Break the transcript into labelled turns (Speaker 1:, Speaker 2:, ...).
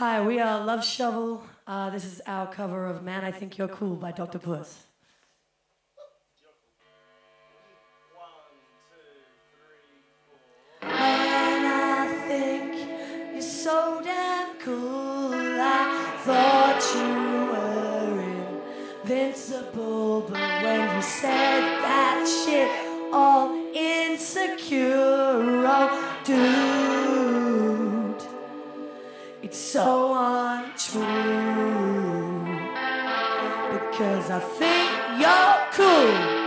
Speaker 1: Hi, we are loveshovel. Uh, this is our cover of Man, I Think You're Cool by Doctopus. Man, I think you're so damn cool. I thought you were invincible, but when you said that shit, all insecure, it's so untrue. Because I think you're cool.